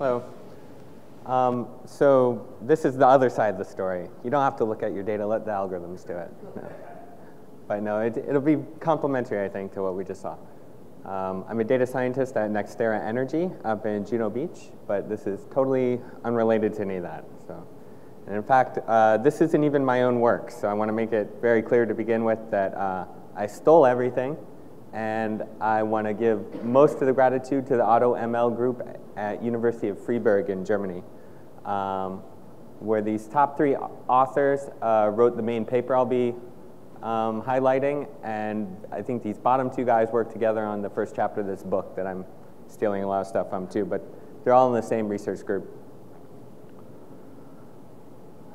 Hello. Um, so this is the other side of the story. You don't have to look at your data, let the algorithms do it. But no, it, will be complementary, I think, to what we just saw. Um, I'm a data scientist at NextEra Energy up in Juno Beach, but this is totally unrelated to any of that. So, and in fact, uh, this isn't even my own work, so I want to make it very clear to begin with that uh, I stole everything, and I want to give most of the gratitude to the AutoML group at University of Freiburg in Germany, um, where these top three authors uh, wrote the main paper I'll be um, highlighting, and I think these bottom two guys worked together on the first chapter of this book that I'm stealing a lot of stuff from too, but they're all in the same research group.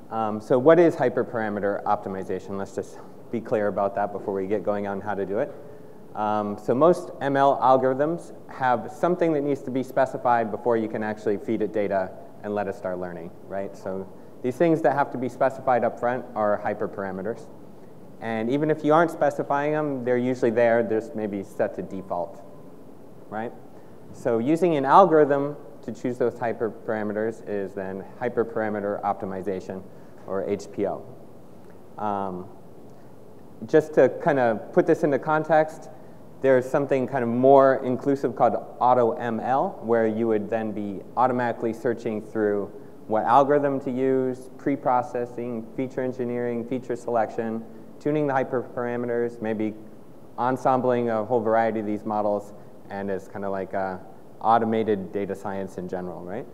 Um, so what is hyperparameter optimization? Let's just be clear about that before we get going on how to do it. Um, so most ML algorithms have something that needs to be specified before you can actually feed it data and let it start learning, right? So these things that have to be specified up front are hyperparameters. And even if you aren't specifying them, they're usually there, they're just maybe set to default, right? So using an algorithm to choose those hyperparameters is then hyperparameter optimization, or HPO. Um, just to kind of put this into context, there's something kind of more inclusive called AutoML, where you would then be automatically searching through what algorithm to use, pre-processing, feature engineering, feature selection, tuning the hyperparameters, maybe ensembling a whole variety of these models, and it's kind of like uh, automated data science in general, right?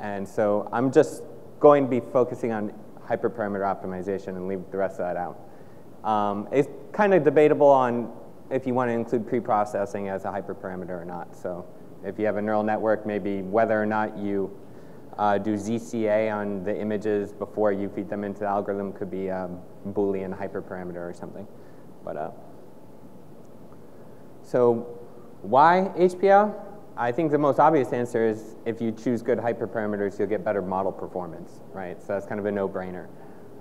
And so I'm just going to be focusing on hyperparameter optimization and leave the rest of that out. Um, it's kind of debatable on if you want to include pre-processing as a hyperparameter or not. So if you have a neural network, maybe whether or not you uh, do ZCA on the images before you feed them into the algorithm could be a Boolean hyperparameter or something. But uh, so why HPO? I think the most obvious answer is if you choose good hyperparameters, you'll get better model performance, right? So that's kind of a no-brainer.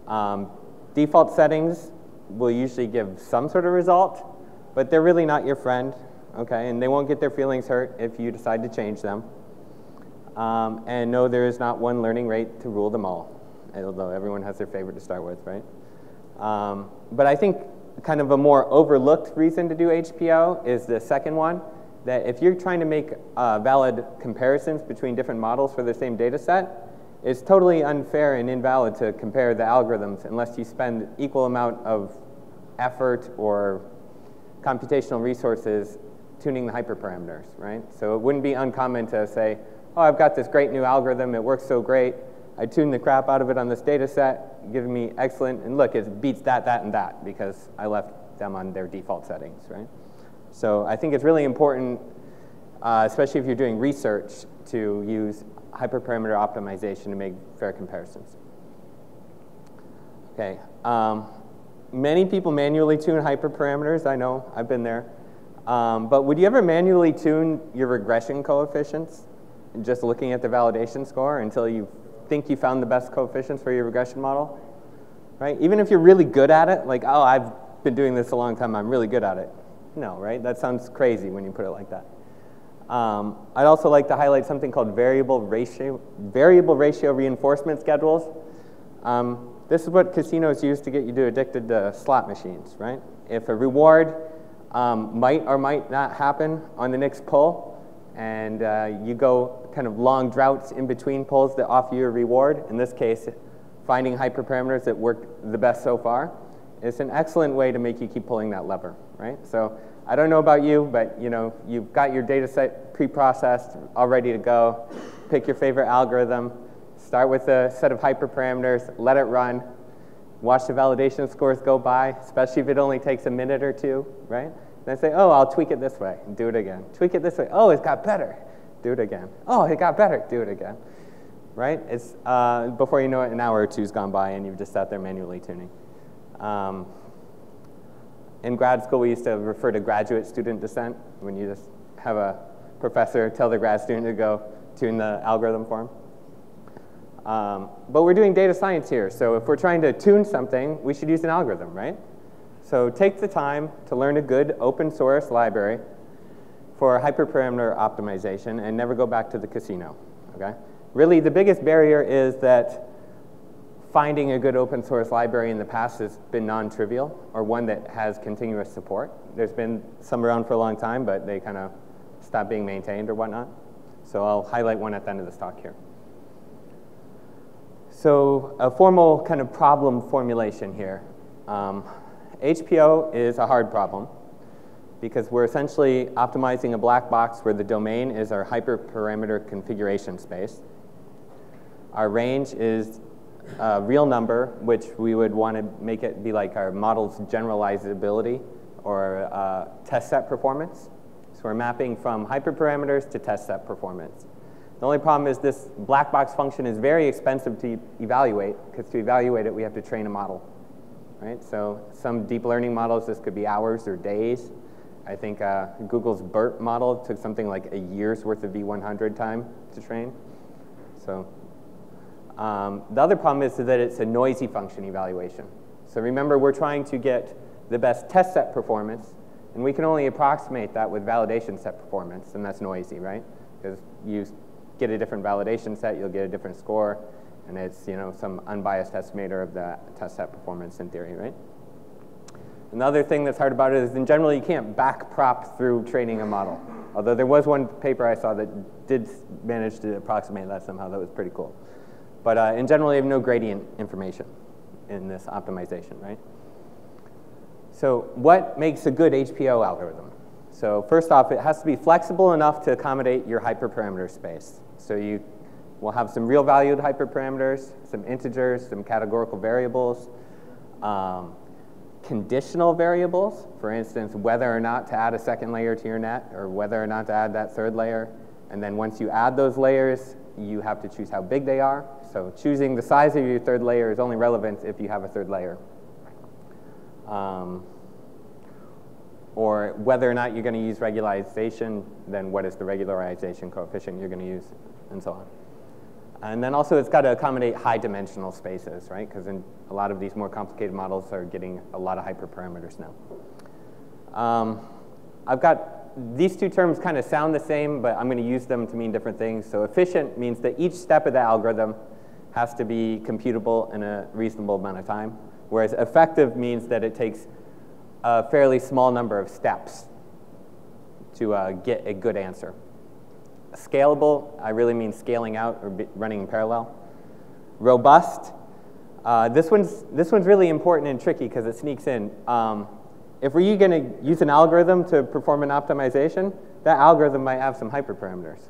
Um, default settings will usually give some sort of result, but they're really not your friend, okay? And they won't get their feelings hurt if you decide to change them. Um, and no, there is not one learning rate to rule them all, although everyone has their favorite to start with, right? Um, but I think kind of a more overlooked reason to do HPO is the second one, that if you're trying to make uh, valid comparisons between different models for the same data set, it's totally unfair and invalid to compare the algorithms unless you spend equal amount of effort or computational resources tuning the hyperparameters, right? So it wouldn't be uncommon to say, oh, I've got this great new algorithm, it works so great, I tuned the crap out of it on this data set, giving me excellent, and look, it beats that, that, and that, because I left them on their default settings, right? So I think it's really important, uh, especially if you're doing research, to use hyperparameter optimization to make fair comparisons. Okay, um, many people manually tune hyperparameters, I know, I've been there. Um, but would you ever manually tune your regression coefficients? just looking at the validation score until you think you found the best coefficients for your regression model, right? Even if you're really good at it, like, oh, I've been doing this a long time, I'm really good at it. No, right? That sounds crazy when you put it like that. Um, I'd also like to highlight something called variable ratio, variable ratio reinforcement schedules. Um, this is what casinos use to get you to addicted to slot machines, right? If a reward um, might or might not happen on the next pull, and uh, you go kind of long droughts in between pulls that offer you a reward. In this case, finding hyperparameters that work the best so far. It's an excellent way to make you keep pulling that lever, right? So I don't know about you, but you know, you've got your data set pre-processed, all ready to go. Pick your favorite algorithm, start with a set of hyperparameters, let it run, watch the validation scores go by, especially if it only takes a minute or two, right? Then say, oh, I'll tweak it this way, and do it again. Tweak it this way, oh, it got better, do it again. Oh, it got better, do it again. Right? It's, uh, before you know it, an hour or two's gone by and you've just sat there manually tuning. Um, in grad school, we used to refer to graduate student descent when you just have a professor tell the grad student to go tune the algorithm for him. Um, but we're doing data science here, so if we're trying to tune something, we should use an algorithm, right? So take the time to learn a good open source library for hyperparameter optimization and never go back to the casino. okay? Really, the biggest barrier is that finding a good open source library in the past has been non-trivial, or one that has continuous support. There's been some around for a long time, but they kind of stopped being maintained or whatnot. So I'll highlight one at the end of the talk here. So a formal kind of problem formulation here. Um, HPO is a hard problem because we're essentially optimizing a black box where the domain is our hyperparameter configuration space. Our range is a real number, which we would want to make it be like our model's generalizability or uh, test set performance. So we're mapping from hyperparameters to test set performance. The only problem is this black box function is very expensive to evaluate, because to evaluate it, we have to train a model. Right? So some deep learning models, this could be hours or days. I think uh, Google's BERT model took something like a year's worth of V100 time to train. So um, the other problem is that it's a noisy function evaluation. So remember, we're trying to get the best test set performance, and we can only approximate that with validation set performance, and that's noisy, right? Because you get a different validation set, you'll get a different score, and it's you know some unbiased estimator of the test set performance in theory, right? Another thing that's hard about it is in general you can't backprop through training a model. Although there was one paper I saw that did manage to approximate that somehow, that was pretty cool. But uh, in general, you have no gradient information in this optimization, right? So what makes a good HPO algorithm? So first off, it has to be flexible enough to accommodate your hyperparameter space. So you will have some real valued hyperparameters, some integers, some categorical variables, um, conditional variables, for instance, whether or not to add a second layer to your net or whether or not to add that third layer. And then once you add those layers, you have to choose how big they are. So choosing the size of your third layer is only relevant if you have a third layer. Um, or whether or not you're going to use regularization, then what is the regularization coefficient you're going to use, and so on. And then also it's got to accommodate high dimensional spaces, right? Because a lot of these more complicated models are getting a lot of hyperparameters now. Um, I've got these two terms kind of sound the same, but I'm going to use them to mean different things. So efficient means that each step of the algorithm has to be computable in a reasonable amount of time, whereas effective means that it takes a fairly small number of steps to uh, get a good answer. Scalable, I really mean scaling out or running in parallel. Robust, uh, this, one's, this one's really important and tricky because it sneaks in. Um, if we're going to use an algorithm to perform an optimization, that algorithm might have some hyperparameters.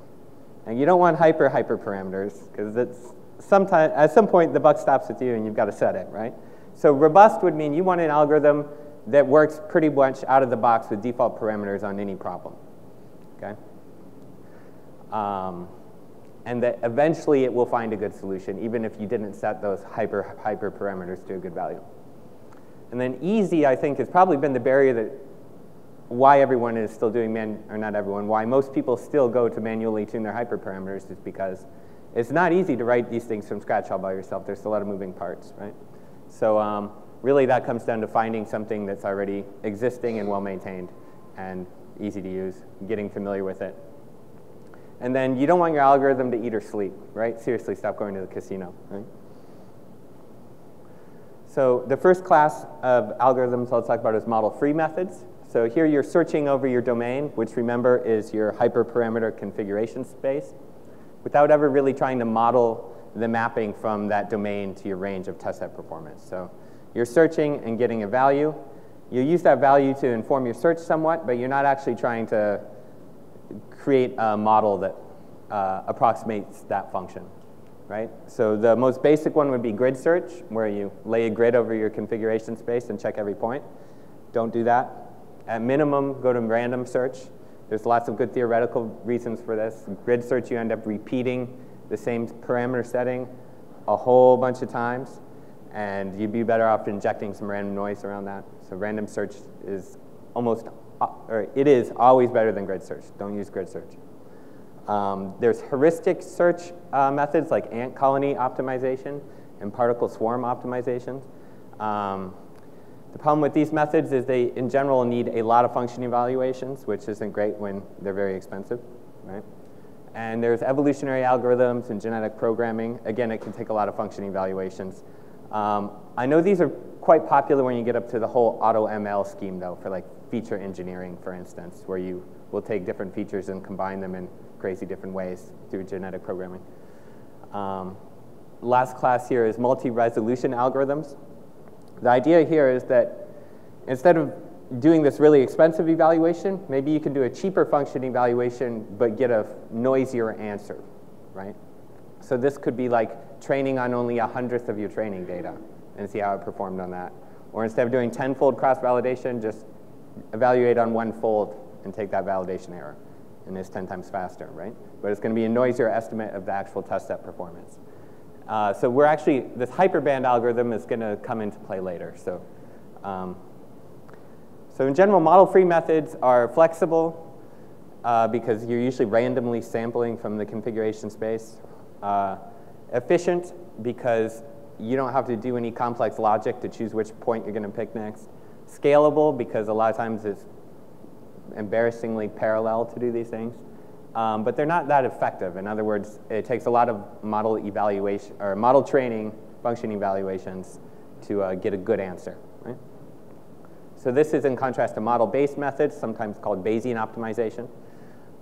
And you don't want hyper hyperparameters because it's sometime, at some point the buck stops with you and you've got to set it, right? So robust would mean you want an algorithm that works pretty much out of the box with default parameters on any problem, okay? Um, and that eventually it will find a good solution, even if you didn't set those hyper, hyper parameters to a good value. And then easy, I think, has probably been the barrier that why everyone is still doing man, or not everyone, why most people still go to manually tune their hyperparameters is because it's not easy to write these things from scratch all by yourself. There's a lot of moving parts, right? So um, really that comes down to finding something that's already existing and well maintained and easy to use, getting familiar with it. And then you don't want your algorithm to eat or sleep, right? Seriously, stop going to the casino, right? So the first class of algorithms I'll talk about is model-free methods. So here you're searching over your domain, which remember is your hyperparameter configuration space, without ever really trying to model the mapping from that domain to your range of test set performance. So you're searching and getting a value. You use that value to inform your search somewhat, but you're not actually trying to create a model that uh, approximates that function right? So the most basic one would be grid search, where you lay a grid over your configuration space and check every point. Don't do that. At minimum, go to random search. There's lots of good theoretical reasons for this. Grid search, you end up repeating the same parameter setting a whole bunch of times, and you'd be better off injecting some random noise around that. So random search is almost, uh, or it is always better than grid search. Don't use grid search. Um, there's heuristic search uh, methods like ant colony optimization and particle swarm optimization. Um, the problem with these methods is they, in general, need a lot of function evaluations, which isn't great when they're very expensive, right? and there's evolutionary algorithms and genetic programming. Again, it can take a lot of function evaluations. Um, I know these are quite popular when you get up to the whole AutoML scheme, though, for like feature engineering, for instance, where you will take different features and combine them in crazy different ways through genetic programming. Um, last class here is multi-resolution algorithms. The idea here is that instead of doing this really expensive evaluation, maybe you can do a cheaper function evaluation but get a noisier answer, right? So this could be like training on only a hundredth of your training data and see how it performed on that. Or instead of doing tenfold cross-validation, just evaluate on one fold and take that validation error. And it's 10 times faster, right? But it's going to be a noisier estimate of the actual test set performance. Uh, so we're actually, this hyperband algorithm is going to come into play later. So, um, so in general, model-free methods are flexible uh, because you're usually randomly sampling from the configuration space. Uh, efficient because you don't have to do any complex logic to choose which point you're going to pick next. Scalable because a lot of times it's embarrassingly parallel to do these things. Um, but they're not that effective. In other words, it takes a lot of model evaluation or model training, function evaluations to uh, get a good answer. So this is in contrast to model-based methods, sometimes called Bayesian optimization,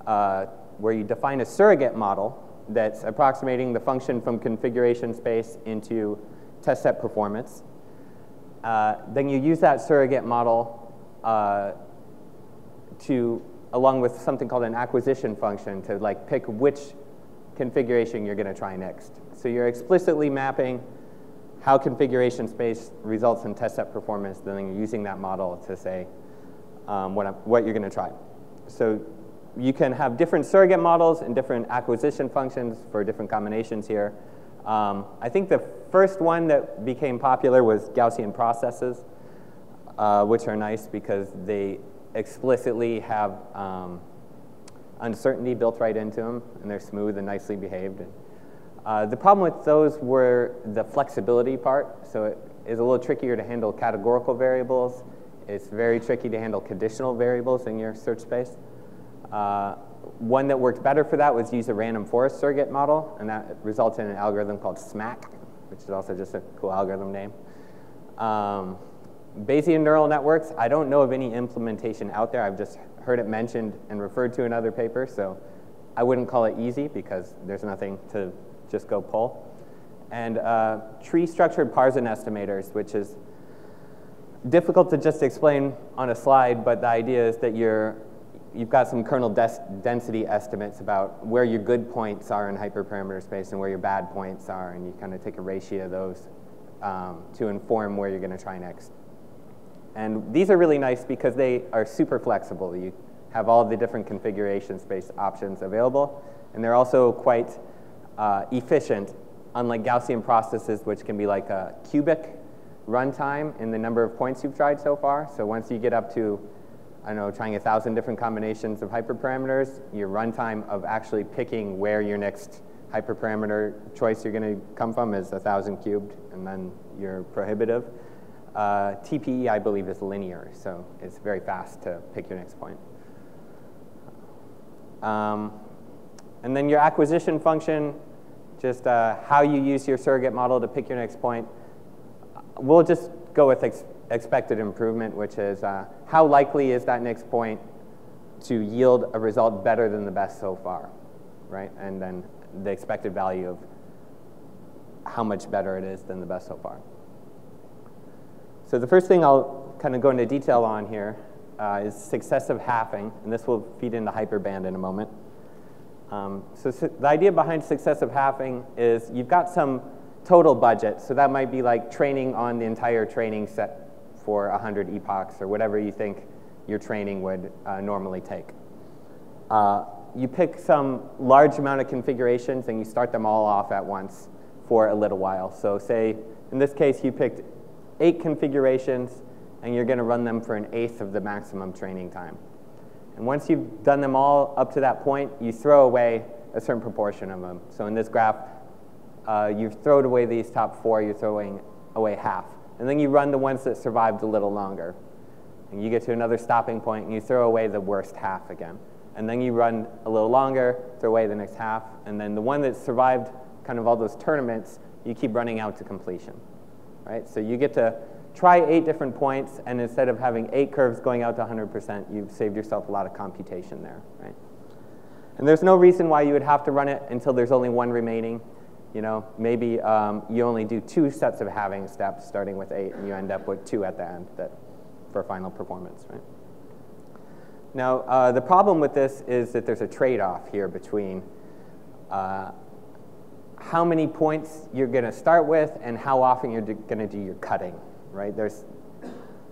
uh, where you define a surrogate model that's approximating the function from configuration space into test set performance. Uh, then you use that surrogate model uh, to along with something called an acquisition function to like pick which configuration you're going to try next. So you're explicitly mapping how configuration space results in test set performance, then you're using that model to say um, what, what you're going to try. So you can have different surrogate models and different acquisition functions for different combinations here. Um, I think the first one that became popular was Gaussian processes, uh, which are nice because they explicitly have um, uncertainty built right into them, and they're smooth and nicely behaved. Uh, the problem with those were the flexibility part. So it is a little trickier to handle categorical variables. It's very tricky to handle conditional variables in your search space. Uh, one that worked better for that was use a random forest surrogate model, and that results in an algorithm called SMAC, which is also just a cool algorithm name. Um, Bayesian neural networks, I don't know of any implementation out there. I've just heard it mentioned and referred to in other papers, so I wouldn't call it easy because there's nothing to just go pull. And uh, tree-structured Parzen estimators, which is difficult to just explain on a slide, but the idea is that you're, you've got some kernel density estimates about where your good points are in hyperparameter space and where your bad points are, and you kind of take a ratio of those um, to inform where you're going to try next. And these are really nice because they are super flexible. You have all the different configuration space options available. And they're also quite uh, efficient, unlike Gaussian processes, which can be like a cubic runtime in the number of points you've tried so far. So once you get up to, I know, trying a thousand different combinations of hyperparameters, your runtime of actually picking where your next hyperparameter choice you're going to come from is a thousand cubed, and then you're prohibitive. Uh, TPE, I believe, is linear, so it's very fast to pick your next point. Um, and then your acquisition function, just uh, how you use your surrogate model to pick your next point. We'll just go with ex expected improvement, which is uh, how likely is that next point to yield a result better than the best so far, right? And then the expected value of how much better it is than the best so far. So the first thing I'll kind of go into detail on here uh, is successive halving, and this will feed into hyperband in a moment. Um, so su the idea behind successive halving is you've got some total budget, so that might be like training on the entire training set for 100 epochs or whatever you think your training would uh, normally take. Uh, you pick some large amount of configurations and you start them all off at once for a little while. So say, in this case, you picked eight configurations, and you're going to run them for an eighth of the maximum training time. And once you've done them all up to that point, you throw away a certain proportion of them. So in this graph, uh, you've thrown away these top four, you're throwing away half. And then you run the ones that survived a little longer. And you get to another stopping point, and you throw away the worst half again. and then you run a little longer, throw away the next half, and then the one that survived kind of all those tournaments, you keep running out to completion, right? So you get to try eight different points, and instead of having eight curves going out to 100%, you've saved yourself a lot of computation there, right? And there's no reason why you would have to run it until there's only one remaining. You know, maybe um, you only do two sets of halving steps starting with eight, and you end up with two at the end that, for final performance, right? Now, uh, the problem with this is that there's a trade-off here between uh, how many points you're going to start with and how often you're going to do your cutting, right? There's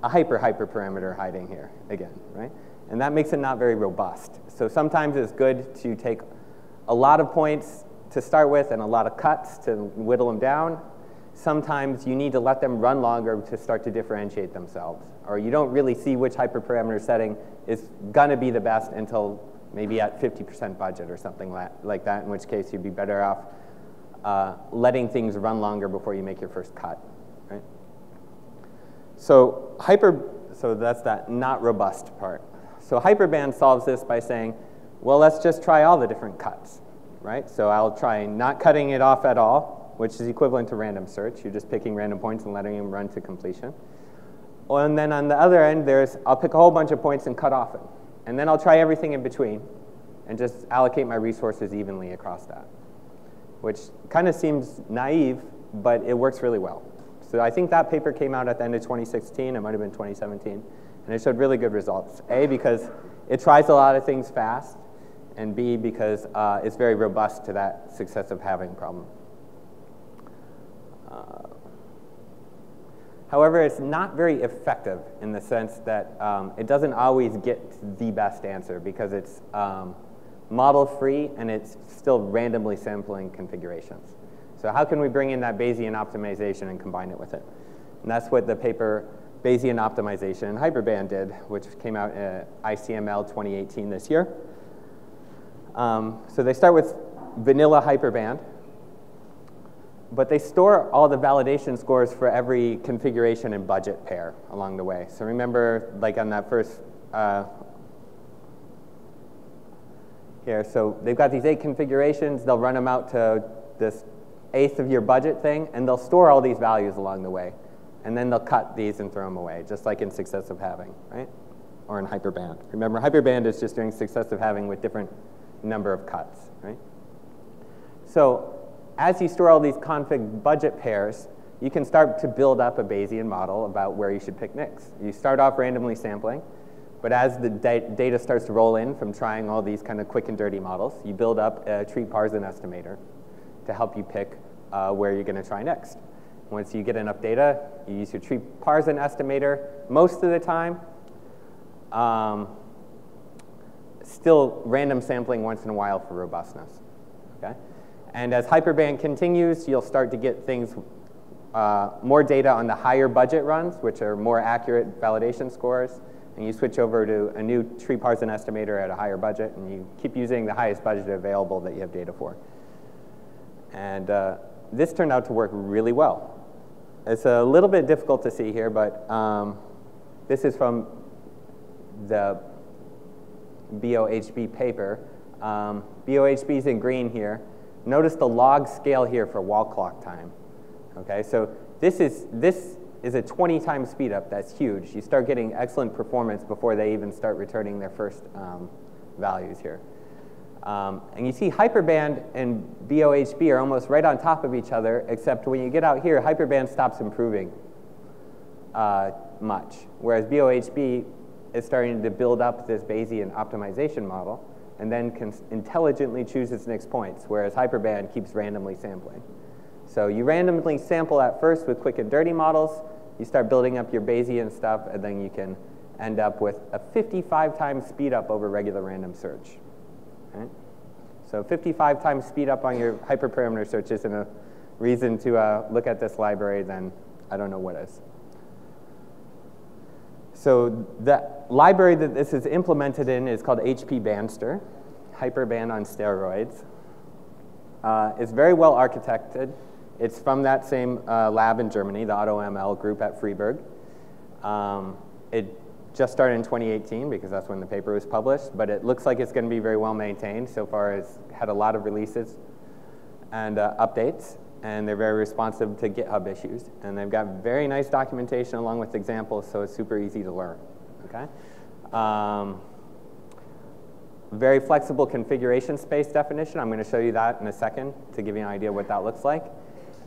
a hyper hyper parameter hiding here again, right? And that makes it not very robust. So sometimes it's good to take a lot of points to start with and a lot of cuts to whittle them down. Sometimes you need to let them run longer to start to differentiate themselves. Or you don't really see which hyperparameter setting is going to be the best until maybe at 50% budget or something like that, in which case you'd be better off uh, letting things run longer before you make your first cut. Right? So hyper, so that's that not robust part. So Hyperband solves this by saying, well, let's just try all the different cuts, right? So I'll try not cutting it off at all, which is equivalent to random search. You're just picking random points and letting them run to completion. And then on the other end, there's I'll pick a whole bunch of points and cut off it. And then I'll try everything in between and just allocate my resources evenly across that, which kind of seems naive, but it works really well. So I think that paper came out at the end of 2016. It might have been 2017. And it showed really good results. A, because it tries a lot of things fast, and B, because uh, it's very robust to that successive halving problem. Uh, however, it's not very effective in the sense that um, it doesn't always get the best answer because it's um, model free and it's still randomly sampling configurations. So how can we bring in that Bayesian optimization and combine it with it? And that's what the paper Bayesian optimization and Hyperband did, which came out at ICML 2018 this year. Um, so they start with vanilla Hyperband, but they store all the validation scores for every configuration and budget pair along the way. So remember, like on that first uh, here, so they've got these eight configurations. They'll run them out to this eighth of your budget thing, and they'll store all these values along the way and then they'll cut these and throw them away, just like in successive halving, right? Or in hyperband. Remember, hyperband is just doing successive halving with different number of cuts, right? So as you store all these config budget pairs, you can start to build up a Bayesian model about where you should pick next. You start off randomly sampling, but as the da data starts to roll in from trying all these kind of quick and dirty models, you build up a tree Parzen estimator to help you pick uh, where you're going to try next. Once you get enough data, you use your tree Parzen estimator most of the time. Um, still random sampling once in a while for robustness. Okay? And as Hyperband continues, you'll start to get things, uh, more data on the higher budget runs, which are more accurate validation scores. And you switch over to a new tree Parzen estimator at a higher budget, and you keep using the highest budget available that you have data for. And uh, this turned out to work really well. It's a little bit difficult to see here, but um, this is from the BOHB paper. Um, BOHB is in green here. Notice the log scale here for wall clock time. Okay, so this is, this is a 20 times speed up. That's huge. You start getting excellent performance before they even start returning their first um, values here. Um, and you see hyperband and BOHB are almost right on top of each other, except when you get out here, hyperband stops improving uh, much, whereas BOHB is starting to build up this Bayesian optimization model and then can intelligently choose its next points, whereas hyperband keeps randomly sampling. So you randomly sample at first with quick and dirty models, you start building up your Bayesian stuff, and then you can end up with a 55 times speed up over regular random search. Right? So 55 times speed up on your hyperparameter search isn't a reason to uh, look at this library, then I don't know what is. So the library that this is implemented in is called HP Bandster, Hyperband on steroids. Uh, it's very well architected. It's from that same uh, lab in Germany, the AutoML group at Freiburg. Um, it just started in 2018 because that's when the paper was published, but it looks like it's going to be very well maintained. So far, it's had a lot of releases and uh, updates, and they're very responsive to GitHub issues. And they've got very nice documentation along with examples, so it's super easy to learn. Okay. Um, very flexible configuration space definition. I'm going to show you that in a second to give you an idea what that looks like.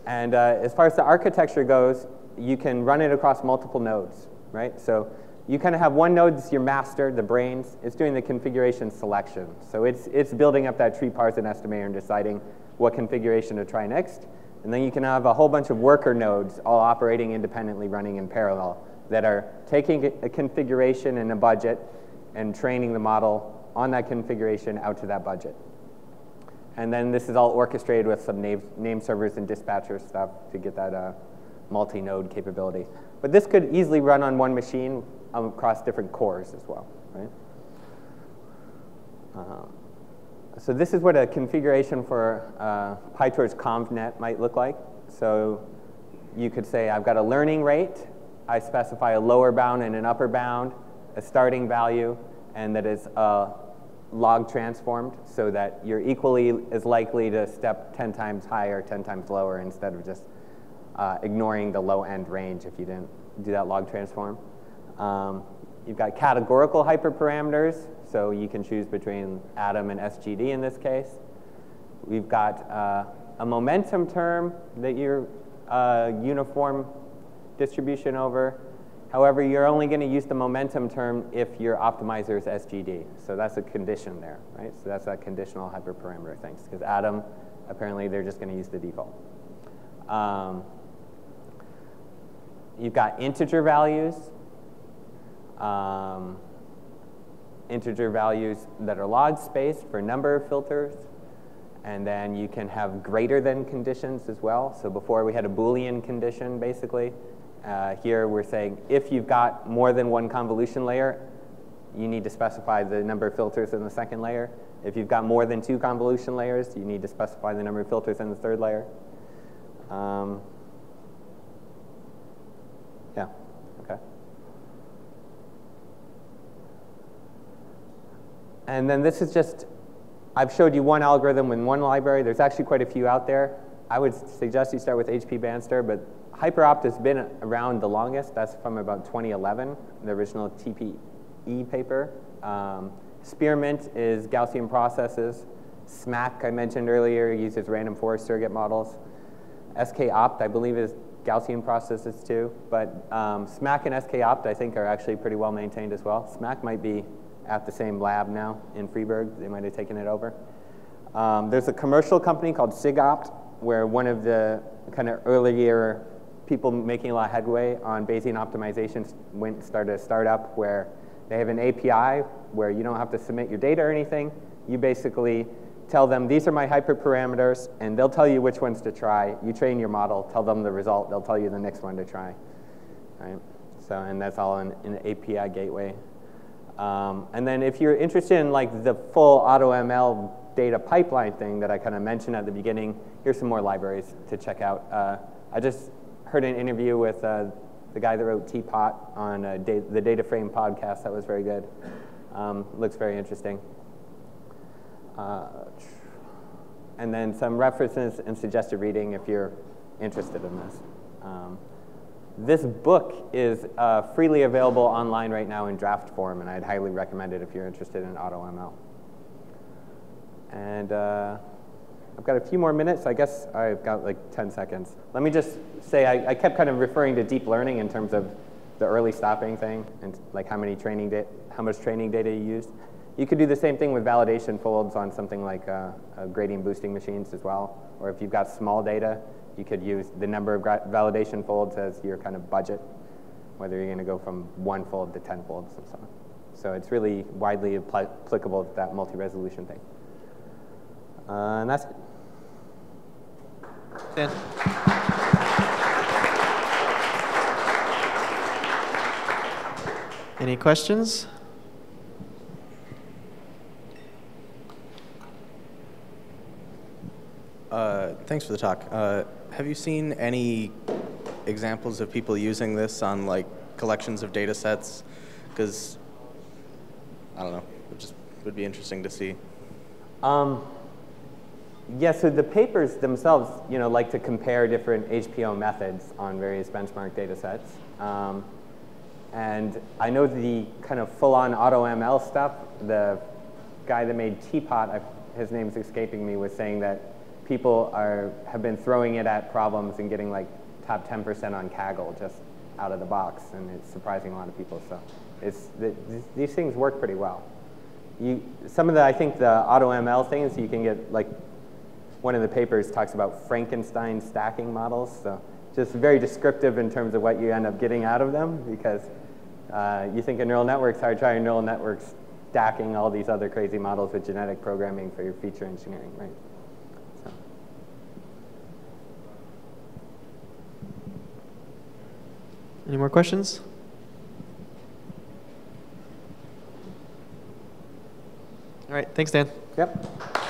And uh, as far as the architecture goes, you can run it across multiple nodes, right? So you kind of have one node that's your master, the brains. It's doing the configuration selection. So it's, it's building up that tree Parzen estimator and deciding what configuration to try next. And then you can have a whole bunch of worker nodes all operating independently, running in parallel, that are taking a configuration and a budget and training the model on that configuration out to that budget. And then this is all orchestrated with some name, name servers and dispatcher stuff to get that uh, multi-node capability. But this could easily run on one machine across different cores as well, right? Um, so this is what a configuration for uh, PyTorch ConvNet might look like. So you could say I've got a learning rate. I specify a lower bound and an upper bound, a starting value, and that is uh, log transformed so that you're equally as likely to step 10 times higher, 10 times lower instead of just uh, ignoring the low end range if you didn't do that log transform. Um, you've got categorical hyperparameters, so you can choose between Adam and SGD in this case. We've got uh, a momentum term that you're uh, uniform distribution over, However, you're only going to use the momentum term if your optimizer is SGD. So that's a condition there, right? So that's that conditional hyperparameter thing. Because Adam, apparently they're just going to use the default. Um, you've got integer values. Um, integer values that are log space for number of filters. And then you can have greater than conditions as well. So before we had a Boolean condition, basically. Uh, here we're saying if you've got more than one convolution layer, you need to specify the number of filters in the second layer. If you've got more than two convolution layers, you need to specify the number of filters in the third layer. Um, yeah, okay. And then this is just, I've showed you one algorithm in one library. There's actually quite a few out there. I would suggest you start with HP Bandster, but HyperOpt has been around the longest. That's from about 2011, the original TPE paper. Um, Spearmint is Gaussian processes. SMAC, I mentioned earlier, uses random forest surrogate models. SKOpt, I believe, is Gaussian processes too. But um, SMAC and SKOpt, I think, are actually pretty well maintained as well. SMAC might be at the same lab now in Freiburg. They might have taken it over. Um, there's a commercial company called SigOpt, where one of the kind of earlier people making a lot of headway on Bayesian optimization went started a startup where they have an API where you don't have to submit your data or anything. You basically tell them, these are my hyperparameters, and they'll tell you which ones to try. You train your model, tell them the result, they'll tell you the next one to try. Right? So, and that's all in, the API gateway. Um, and then if you're interested in like the full AutoML data pipeline thing that I kind of mentioned at the beginning, here's some more libraries to check out. Uh, I just heard an interview with uh, the guy that wrote TPOT on da the Data Frame podcast. That was very good. Um, looks very interesting. Uh, and then some references and suggested reading if you're interested in this. Um, this book is uh, freely available online right now in draft form, and I'd highly recommend it if you're interested in AutoML. And uh, I've got a few more minutes. I guess I've got like 10 seconds. Let me just say I, I kept kind of referring to deep learning in terms of the early stopping thing and like how many training data, how much training data you used. You could do the same thing with validation folds on something like uh, gradient boosting machines as well. Or if you've got small data, you could use the number of validation folds as your kind of budget, whether you're going to go from one fold to 10 folds and so on. So it's really widely applicable to that multi-resolution thing. Uh, and that's it. Dan. Any questions? Uh, thanks for the talk. Uh, have you seen any examples of people using this on like collections of data sets Because I don't know, it just would be interesting to see. Um, yeah, so the papers themselves, you know, like to compare different HPO methods on various benchmark data sets. Um, and I know the kind of full-on AutoML stuff, the guy that made TPOT, I, his name's escaping me, was saying that people are, have been throwing it at problems and getting like top 10% on Kaggle just out of the box, and it's surprising a lot of people. So it's, the, these things work pretty well. You, some of the, I think the AutoML things, you can get like, one of the papers talks about Frankenstein stacking models, so just very descriptive in terms of what you end up getting out of them because uh, you think of neural networks, how try neural networks stacking all these other crazy models with genetic programming for your feature engineering, right? So. Any more questions? All right, thanks, Dan. Yep.